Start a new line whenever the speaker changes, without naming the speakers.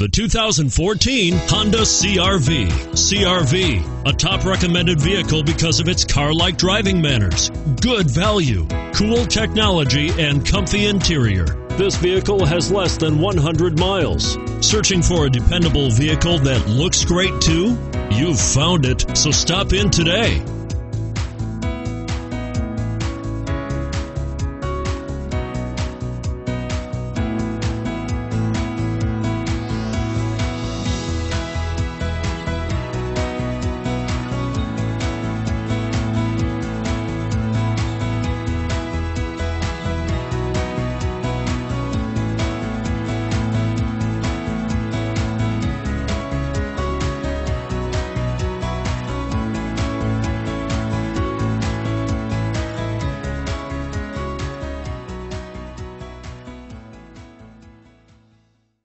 The 2014 Honda CRV. CRV, a top recommended vehicle because of its car like driving manners, good value, cool technology, and comfy interior. This vehicle has less than 100 miles. Searching for a dependable vehicle that looks great too? You've found it, so stop in today.